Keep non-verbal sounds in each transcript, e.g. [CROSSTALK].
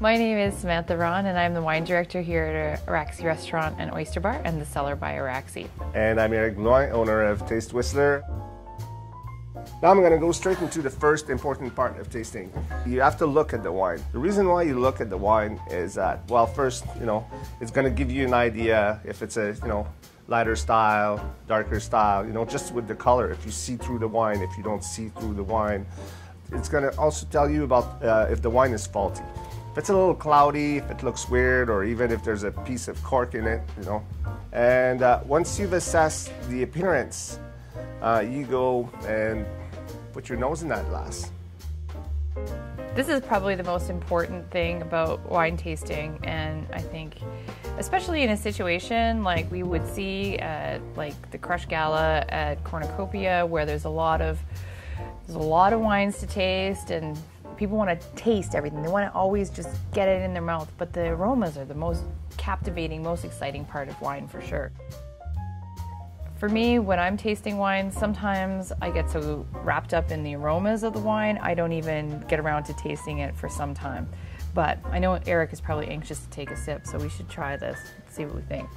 My name is Samantha Rahn, and I'm the wine director here at Araxi Restaurant and Oyster Bar and the Cellar by Araxi. And I'm Eric Blouin, owner of Taste Whistler. Now I'm going to go straight into the first important part of tasting. You have to look at the wine. The reason why you look at the wine is that, well, first, you know, it's going to give you an idea if it's a, you know, lighter style, darker style, you know, just with the color. If you see through the wine, if you don't see through the wine, it's going to also tell you about uh, if the wine is faulty it's a little cloudy, if it looks weird, or even if there's a piece of cork in it, you know. And uh, once you've assessed the appearance, uh, you go and put your nose in that glass. This is probably the most important thing about wine tasting, and I think, especially in a situation like we would see at like the Crush Gala at Cornucopia, where there's a lot of there's a lot of wines to taste and people want to taste everything. They want to always just get it in their mouth, but the aromas are the most captivating, most exciting part of wine for sure. For me, when I'm tasting wine, sometimes I get so wrapped up in the aromas of the wine, I don't even get around to tasting it for some time. But I know Eric is probably anxious to take a sip, so we should try this, see what we think.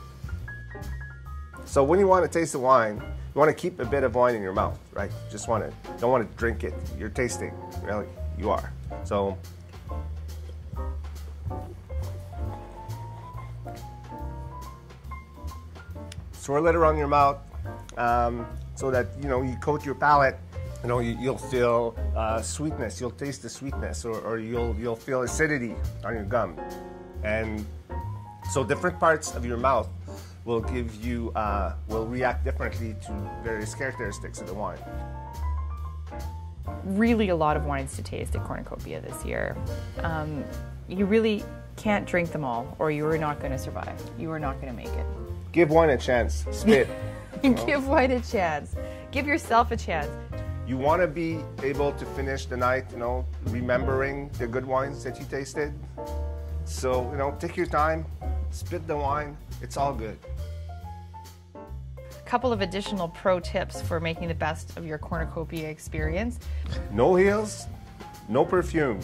So when you want to taste the wine, you want to keep a bit of wine in your mouth, right? Just want to, don't want to drink it. You're tasting, really you are. So swirl it around your mouth um, so that you know you coat your palate. You know you, will feel uh, sweetness. You'll taste the sweetness, or, or you'll you'll feel acidity on your gum, and so different parts of your mouth will give you uh, will react differently to various characteristics of the wine really a lot of wines to taste at Cornucopia this year. Um, you really can't drink them all, or you are not going to survive. You are not going to make it. Give wine a chance. Spit. [LAUGHS] Give wine a chance. Give yourself a chance. You want to be able to finish the night, you know, remembering the good wines that you tasted. So, you know, take your time, spit the wine. It's all good couple of additional pro tips for making the best of your cornucopia experience. No heels, no perfume.